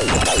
Bye.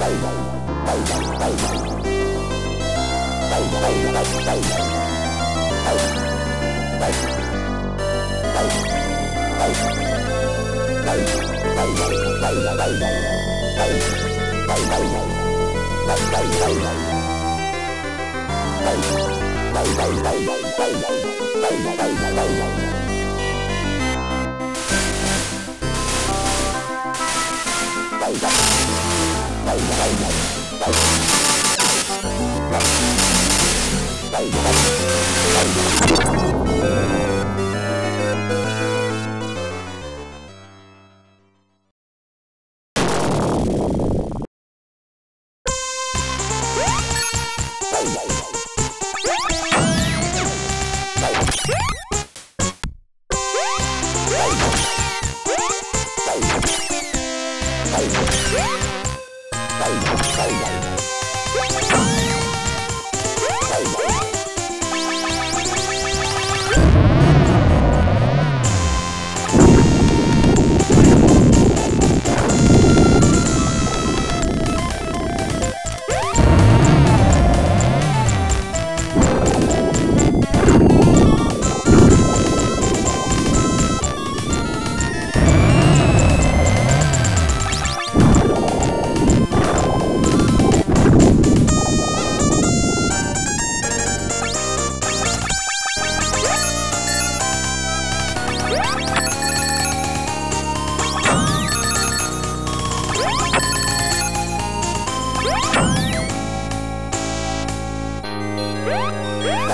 Bye. Thank you. Bye.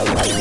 Wow.